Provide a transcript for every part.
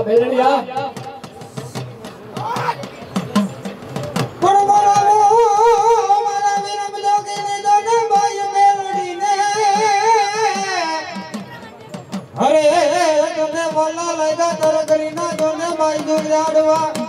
આ ભેલડિયા અરે તમે બોલા લગા તર કરી ના જોને ભાઈ દુર જાડવા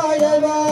Bye-bye.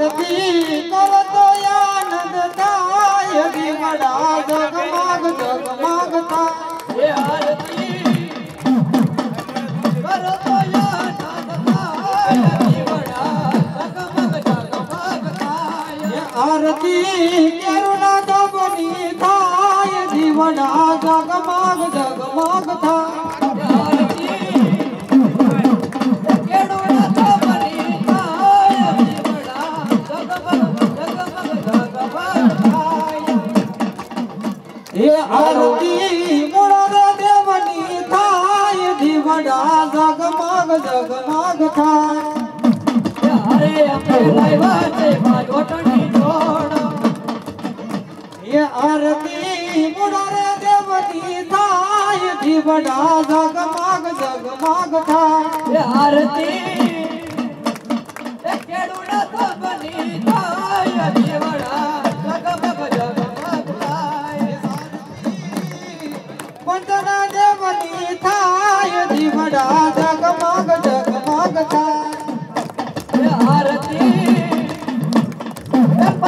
આરતી કરો તો આનંદ થાય વિમળા જગમાગ જગમાગ થાય આરતી કરો તો આનંદ થાય વિમળા જગમાગ જગમાગ થાય આરતી થાય ભાગવતની જોડ એ આરતી મોરા દેવની થાય દીવડા જગમગ જગમગ થાય. એ આરતી એ કેડુડા તો બની થાય દેવડા જગમગ જગમગ થાય. પંચના દેવની થાય દીવડા જગમગ જગમગ થાય. એ આરતી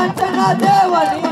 એ પંચના